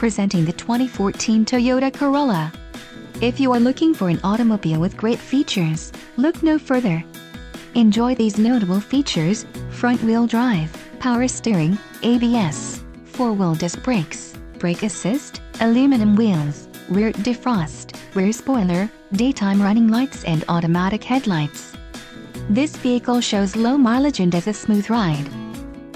presenting the 2014 Toyota Corolla. If you are looking for an automobile with great features, look no further. Enjoy these notable features, front-wheel drive, power steering, ABS, four-wheel disc brakes, brake assist, aluminum wheels, rear defrost, rear spoiler, daytime running lights and automatic headlights. This vehicle shows low mileage and has a smooth ride.